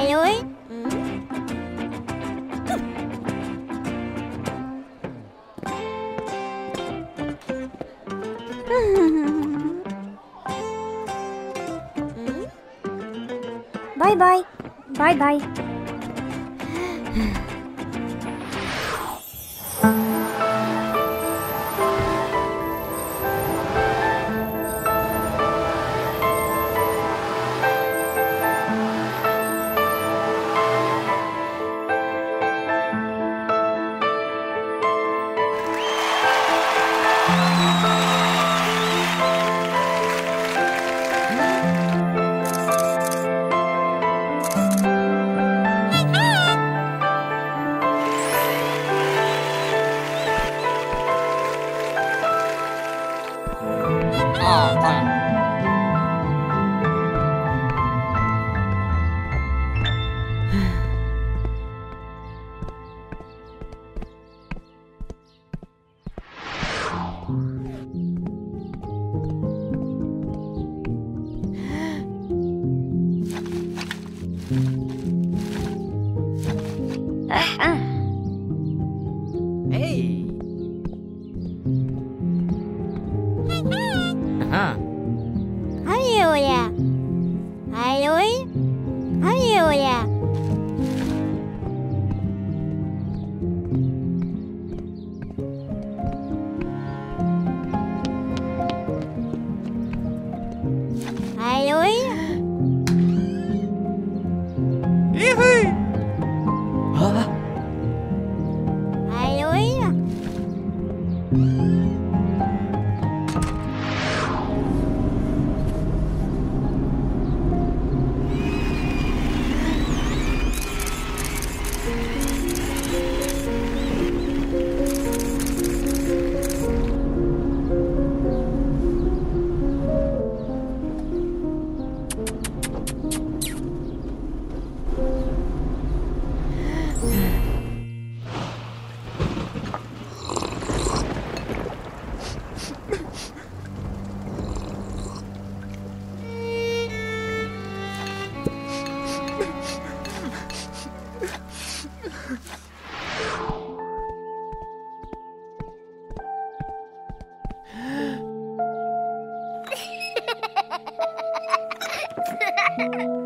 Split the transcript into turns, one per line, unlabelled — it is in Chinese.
hay lưới
Bye bye. Bye bye.
拜，拜
Yee-hoo! you